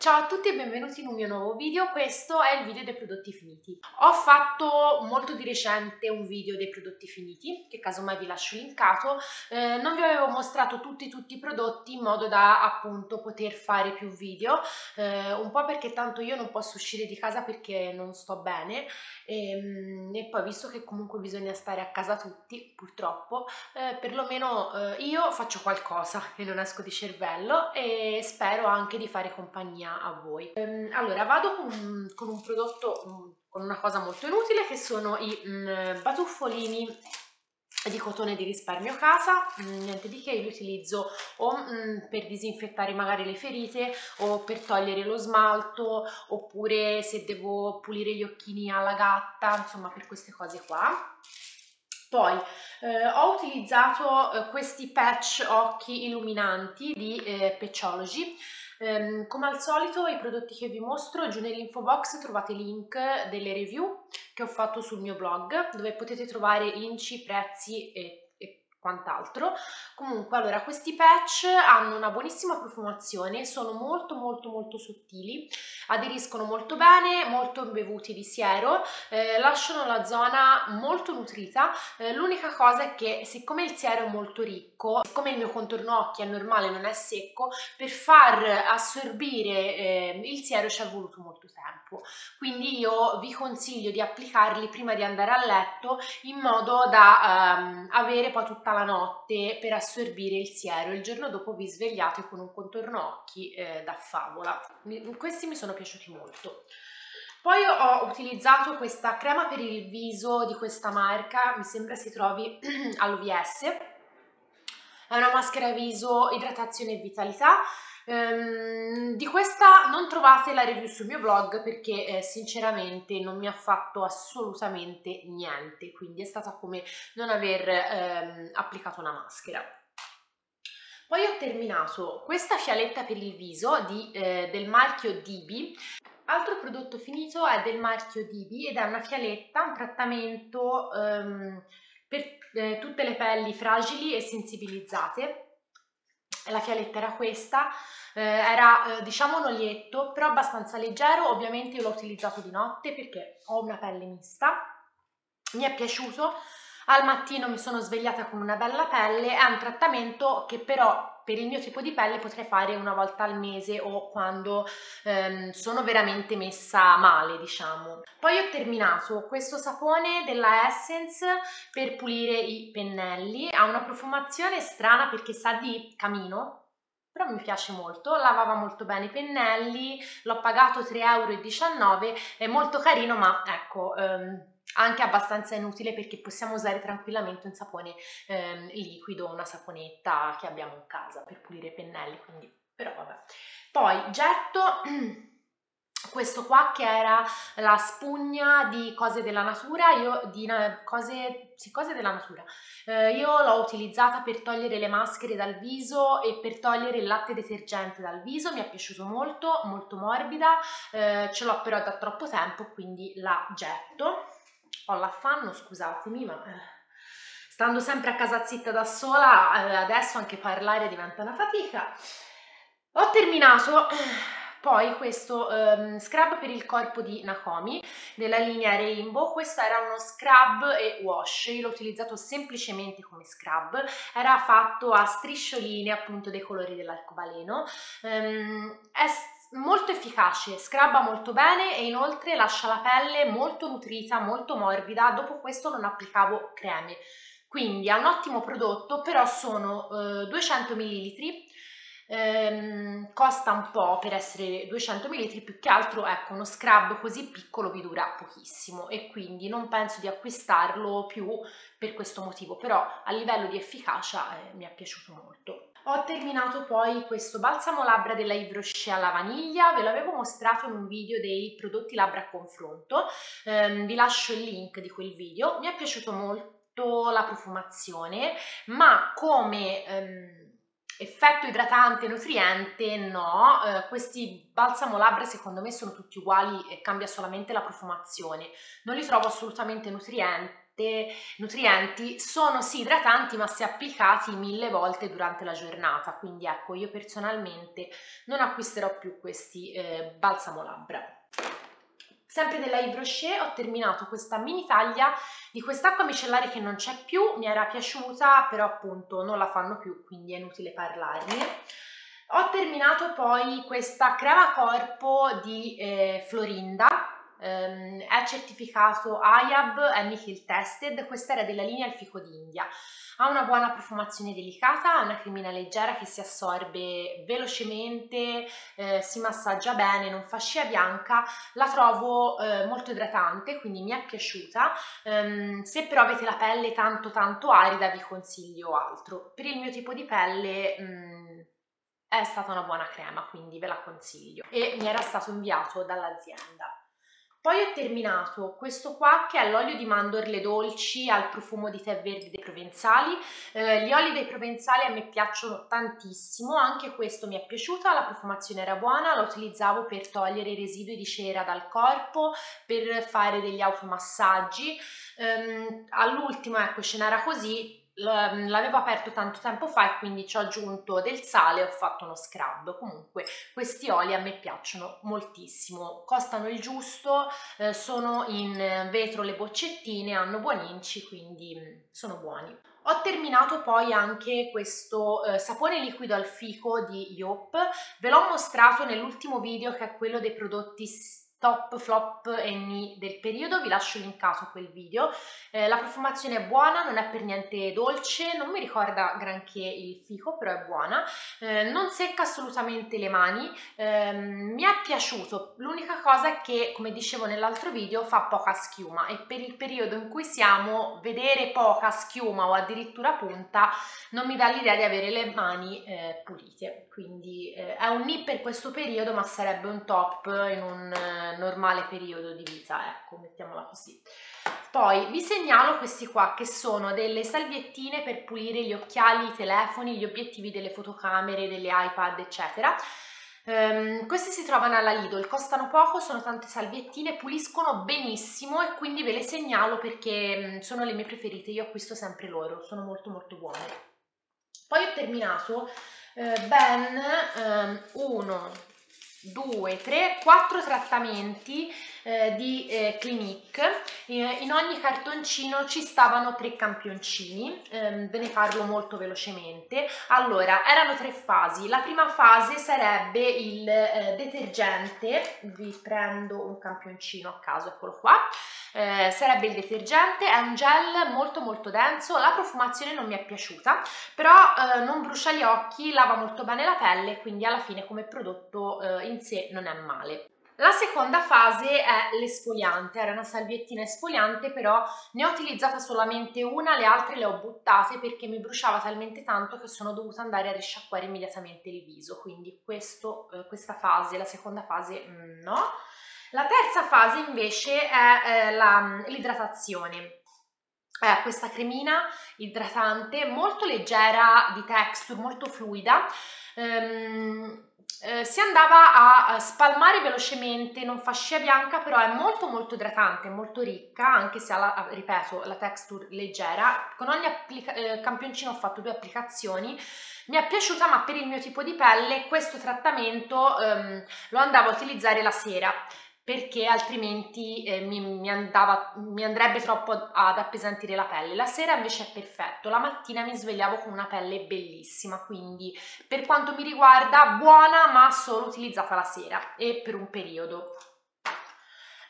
Ciao a tutti e benvenuti in un mio nuovo video, questo è il video dei prodotti finiti. Ho fatto molto di recente un video dei prodotti finiti, che casomai vi lascio linkato, eh, non vi avevo mostrato tutti tutti i prodotti in modo da appunto poter fare più video, eh, un po' perché tanto io non posso uscire di casa perché non sto bene e, ehm, e poi visto che comunque bisogna stare a casa tutti, purtroppo, eh, perlomeno eh, io faccio qualcosa e non esco di cervello e spero anche di fare compagnia a voi. Ehm, allora, vado con con un prodotto, mm, con una cosa molto inutile che sono i mm, batuffolini di cotone di risparmio casa, mm, niente di che, li utilizzo o per disinfettare magari le ferite o per togliere lo smalto oppure se devo pulire gli occhini alla gatta, insomma per queste cose qua. Poi eh, ho utilizzato eh, questi patch occhi illuminanti di eh, Pecciology Um, come al solito i prodotti che vi mostro giù nell'info box trovate link delle review che ho fatto sul mio blog dove potete trovare inci, prezzi e quant'altro. Comunque, allora, questi patch hanno una buonissima profumazione, sono molto molto molto sottili, aderiscono molto bene, molto imbevuti di siero, eh, lasciano la zona molto nutrita. Eh, l'unica cosa è che siccome il siero è molto ricco, siccome il mio contorno occhi è normale, non è secco, per far assorbire eh, il siero ci è voluto molto tempo. Quindi io vi consiglio di applicarli prima di andare a letto in modo da ehm, avere poi tutta la notte per assorbire il siero. Il giorno dopo vi svegliate con un contorno occhi eh, da favola. Questi mi sono piaciuti molto. Poi ho utilizzato questa crema per il viso di questa marca, mi sembra si trovi all'OVS. È una maschera viso idratazione e vitalità Um, di questa non trovate la review sul mio blog perché eh, sinceramente non mi ha fatto assolutamente niente, quindi è stata come non aver ehm, applicato una maschera. Poi ho terminato questa fialetta per il viso di, eh, del marchio Dibi. Altro prodotto finito è del marchio Dibi ed è una fialetta, un trattamento ehm, per eh, tutte le pelli fragili e sensibilizzate. La fialetta era questa, eh, era eh, diciamo un olietto però abbastanza leggero, ovviamente io l'ho utilizzato di notte perché ho una pelle mista, mi è piaciuto, al mattino mi sono svegliata con una bella pelle, è un trattamento che però per il mio tipo di pelle potrei fare una volta al mese o quando ehm, sono veramente messa male, diciamo. Poi ho terminato questo sapone della Essence per pulire i pennelli, ha una profumazione strana perché sa di camino, però mi piace molto, lavava molto bene i pennelli, l'ho pagato 3,19 euro, è molto carino ma ecco... Ehm, anche abbastanza inutile perché possiamo usare tranquillamente un sapone ehm, liquido, una saponetta che abbiamo in casa per pulire i pennelli, quindi però vabbè. Poi getto questo qua che era la spugna di cose della natura, io di cose, sì, cose della natura. Eh, io l'ho utilizzata per togliere le maschere dal viso e per togliere il latte detergente dal viso, mi è piaciuto molto, molto morbida, eh, ce l'ho però da troppo tempo, quindi la getto ho l'affanno, scusatemi, ma eh, stando sempre a casa zitta da sola, eh, adesso anche parlare diventa una fatica. Ho terminato poi questo um, scrub per il corpo di Nakomi della linea Rainbow, questo era uno scrub e wash, io l'ho utilizzato semplicemente come scrub, era fatto a striscioline appunto dei colori dell'arcobaleno, um, è molto efficace, scrabba molto bene e inoltre lascia la pelle molto nutrita, molto morbida, dopo questo non applicavo creme. Quindi è un ottimo prodotto, però sono eh, 200 ml, ehm, costa un po' per essere 200 ml, più che altro ecco uno scrub così piccolo vi dura pochissimo e quindi non penso di acquistarlo più per questo motivo, però a livello di efficacia eh, mi è piaciuto molto. Ho terminato poi questo balsamo labbra della Yves Rocher alla vaniglia, ve l'avevo mostrato in un video dei prodotti labbra a confronto, ehm, vi lascio il link di quel video, mi è piaciuto molto la profumazione, ma come... Ehm, effetto idratante nutriente no, eh, questi balsamo labbra secondo me sono tutti uguali e cambia solamente la profumazione, non li trovo assolutamente nutrienti nutrienti sono sì idratanti ma se applicati mille volte durante la giornata. Quindi ecco io personalmente non acquisterò più questi eh, balsamo labbra. Sempre della Yves Rocher ho terminato questa mini taglia di quest'acqua micellare che non c'è più mi era piaciuta però appunto non la fanno più quindi è inutile parlarne. Ho terminato poi questa crema corpo di eh, Florinda Um, è certificato IAB, è nickel tested, questa era della linea Il Fico d'India. Ha una buona profumazione delicata, ha una cremina leggera che si assorbe velocemente, eh, si massaggia bene, non fa scia bianca, la trovo eh, molto idratante, quindi mi è piaciuta. Um, se però avete la pelle tanto tanto arida vi consiglio altro. Per il mio tipo di pelle... Um, è stata una buona crema, quindi ve la consiglio e mi era stato inviato dall'azienda. Poi ho terminato questo qua che è l'olio di mandorle dolci al profumo di tè verde dei provenzali. Eh, gli oli dei provenzali a me piacciono tantissimo, anche questo mi è piaciuto, la profumazione era buona, lo utilizzavo per togliere i residui di cera dal corpo, per fare degli automassaggi. Um, all'ultimo, ecco, ce n'era così, l'avevo aperto tanto tempo fa e quindi ci ho aggiunto del sale e ho fatto uno scrub. Comunque questi oli a me piacciono moltissimo. Costano il giusto eh, sono in vetro le boccettine hanno buon inci quindi sono buoni. Ho terminato poi anche questo eh, sapone liquido al fico di Yop, ve l'ho mostrato nell'ultimo video che è quello dei prodotti top flop e ni del periodo vi lascio linkato quel video. Eh, la profumazione è buona non è per niente dolce non mi ricorda granché il fico però è buona. Eh, non secca assolutamente le mani. Eh, mi è piaciuto. L'unica cosa è che come dicevo nell'altro video fa poca schiuma e per il periodo in cui siamo vedere poca schiuma o addirittura punta non mi dà l'idea di avere le mani eh, pulite. Quindi eh, è un nip per questo periodo ma sarebbe un top in un normale periodo di vita, ecco, mettiamola così. Poi vi segnalo questi qua che sono delle salviettine per pulire gli occhiali, i telefoni, gli obiettivi delle fotocamere, delle iPad, eccetera. Um, queste si trovano alla Lidl, costano poco, sono tante salviettine, puliscono benissimo e quindi ve le segnalo perché um, sono le mie preferite, io acquisto sempre loro, sono molto molto buone. Poi ho terminato uh, ben um, uno, 2, 3, 4 trattamenti eh, di eh, Clinique. In ogni cartoncino ci stavano tre campioncini, ehm, ve ne parlo molto velocemente. Allora, erano tre fasi. La prima fase sarebbe il eh, detergente, vi prendo un campioncino a caso, eccolo qua. Eh, sarebbe il detergente, è un gel molto molto denso, la profumazione non mi è piaciuta, però eh, non brucia gli occhi, lava molto bene la pelle, quindi alla fine come prodotto eh, in sé non è male. La seconda fase è l'esfoliante, era una salviettina esfoliante però ne ho utilizzata solamente una, le altre le ho buttate perché mi bruciava talmente tanto che sono dovuta andare a risciacquare immediatamente il viso, quindi questo, eh, questa fase, la seconda fase mm, no. La terza fase invece è eh, l'idratazione. È questa cremina idratante molto leggera di texture, molto fluida. Um, eh, si andava a spalmare velocemente, non fa scia bianca, però è molto molto idratante, molto ricca, anche se ha, la, ripeto, la texture leggera. Con ogni eh, campioncino ho fatto due applicazioni, mi è piaciuta ma per il mio tipo di pelle questo trattamento ehm, lo andavo a utilizzare la sera perché altrimenti eh, mi, mi, andava, mi, andrebbe troppo ad appesantire la pelle. La sera invece è perfetto, la mattina mi svegliavo con una pelle bellissima, quindi per quanto mi riguarda buona ma solo utilizzata la sera e per un periodo.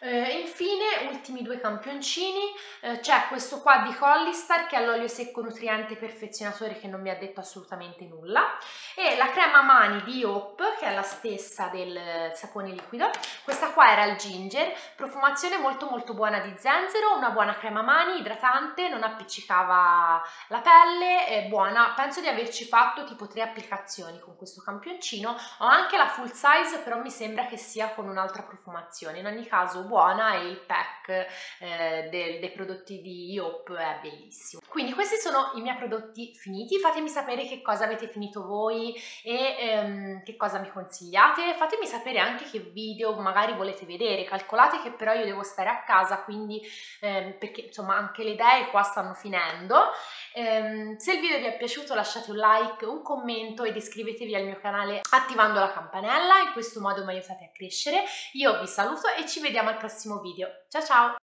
Eh, infine, ultimi due campioncini, eh, c'è questo qua di Hollistar che è l'olio secco nutriente perfezionatore che non mi ha detto assolutamente nulla e la crema mani di Hope che è la stessa del sapone liquido, questa qua era il ginger, profumazione molto molto buona di zenzero, una buona crema mani, idratante, non appiccicava la pelle, è buona, penso di averci fatto tipo tre applicazioni con questo campioncino, ho anche la full size però mi sembra che sia con un'altra profumazione, in ogni caso buona e il pack eh, dei, dei prodotti di IOP è bellissimo. Quindi questi sono i miei prodotti finiti, fatemi sapere che cosa avete finito voi e ehm, che cosa mi consigliate, fatemi sapere anche che video magari volete vedere, calcolate che però io devo stare a casa quindi ehm, perché insomma anche le idee qua stanno finendo. Ehm, se il video vi è piaciuto lasciate un like, un commento ed iscrivetevi al mio canale attivando la campanella, in questo modo mi aiutate a crescere. Io vi saluto e ci vediamo al prossimo video. Ciao ciao! Tchau!